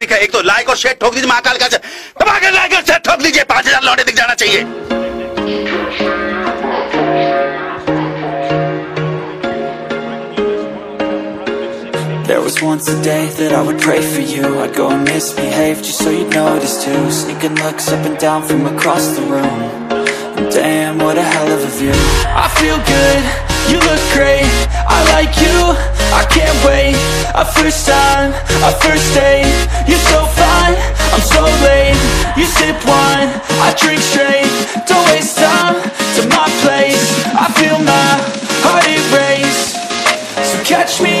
ठीक है एक तो लाइक और शेयर ठोक दीजिए महाकाल का दबा के लाइक और शेयर ठोक दीजिए पांच हजार लौटे दिख जाना चाहिए There was once a day that I would pray for you I'd go and misbehave just so you'd notice too Sneaking looks up and down from across the room and Damn, what a hell of a view I feel good, you look great I like you, I can't wait. A first time, a first date. You're so fine, I'm so late. You sip wine, I drink straight. Don't waste time to my place. I feel my heart erase. So catch me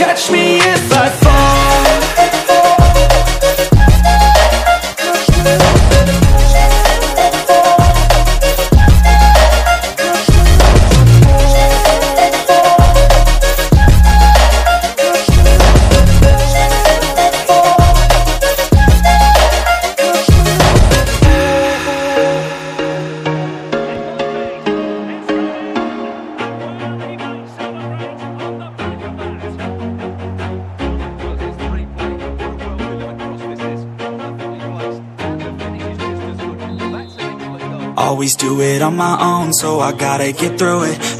catch me if I fall Always do it on my own, so I gotta get through it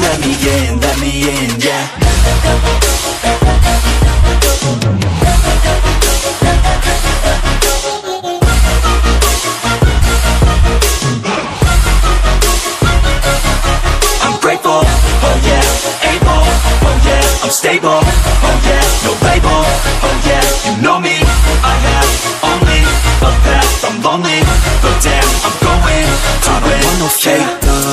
let me in, let me in, yeah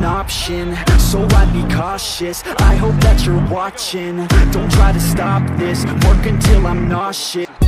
an option, so I'd be cautious. I hope that you're watching. Don't try to stop this, work until I'm nauseous